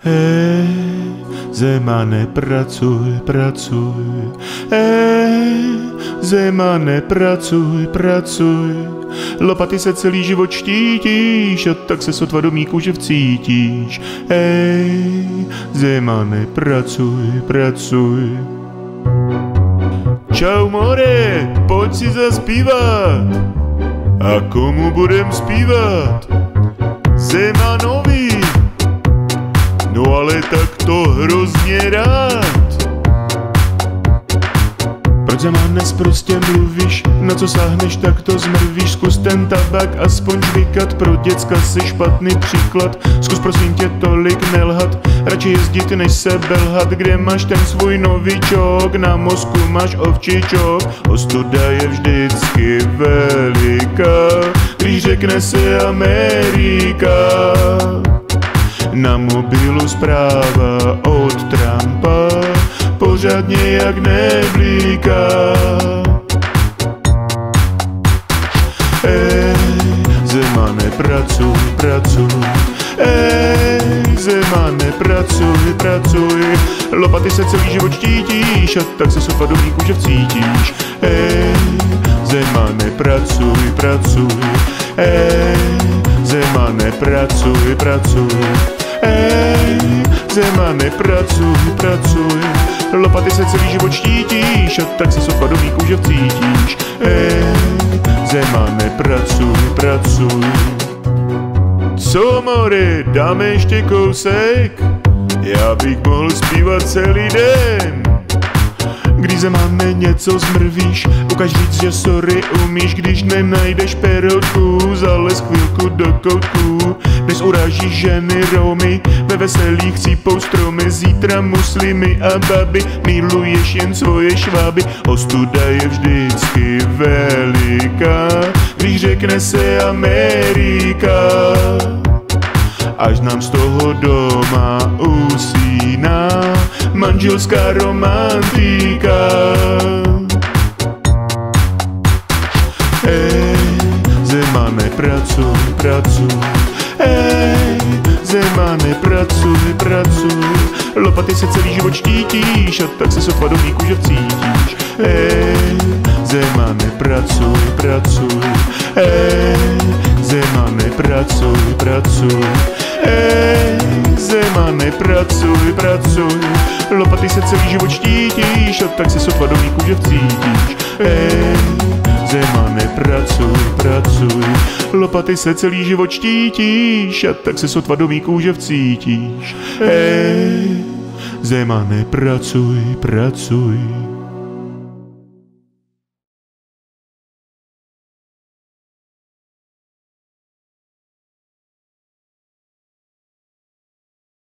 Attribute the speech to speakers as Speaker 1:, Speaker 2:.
Speaker 1: Hej, Zemane, pracuj, pracuj. Hej, Zemane, pracuj, pracuj. Lopaty se celý život štítíš a tak se sotva do mý kůže vcítíš. Hej, Zemane, pracuj, pracuj. Čau more, pojď si zaspívat. A komu budem zpívat? Zemanovi. Ale tak to hrozně rád. Proč Zemane prostě mluvíš? Na co sáhneš, tak to zmrvíš. Zkus ten tabák aspoň žvikat. Pro děcka si špatný příklad. Zkus prosím tě tolik nelhat. Radši jezdit, než se belhat. Kde máš ten svůj novičok? Na mozku máš ovčičok. Ostuda je vždycky veliká. Když řekne se Amerika. Na mobilu zpráva od Trumpa pořádně jak neblíká. Ej, Zemane, pracuj, pracuj. Ej, Zemane, pracuj, pracuj. Lopaty se celý život štítíš a tak se sofa do kůže vcítíš. Ej, Zemane, pracuj, pracuj. Ej, Zemane, pracuj, pracuj. Ej, Zemane, pracuj, pracuj. Lopaty se celý život štítíš a tak se sofa do mý kůže vcítíš. Ej, Zemane, pracuj, pracuj. Co, more, dáme ještě kousek? Já bych mohl zpívat celý den. Když zemáme něco zmrvíš, ukaž víc, že sorry umíš, když nenajdeš perotku, zales chvilku do koutku. Dnes urážíš ženy Romy, ve veselých cípou stromy, zítra muslimy a baby, miluješ jen svoje šváby. Ostuda je vždycky veliká, když řekne se Amerika. Až nám z toho doma usíná manželská romantika. Ej, Zemane, pracuj, pracuj. Ej, Zemane, pracuj, pracuj. Lopaty se celý život štítíš a tak se sotva do mý kůže vcítíš. Ej, Zemane, pracuj, pracuj. Ej, Zemane, pracuj, pracuj. Ej, Zemane, pracuj, pracuj. Lopaty se celý život štítíš a tak se sotva do mý kůže vcítíš. Ej, Zemane, pracuj, pracuj. Lopaty se celý život štítíš a tak se sotva do mý kůže vcítíš. Ej, Zemane, pracuj, pracuj.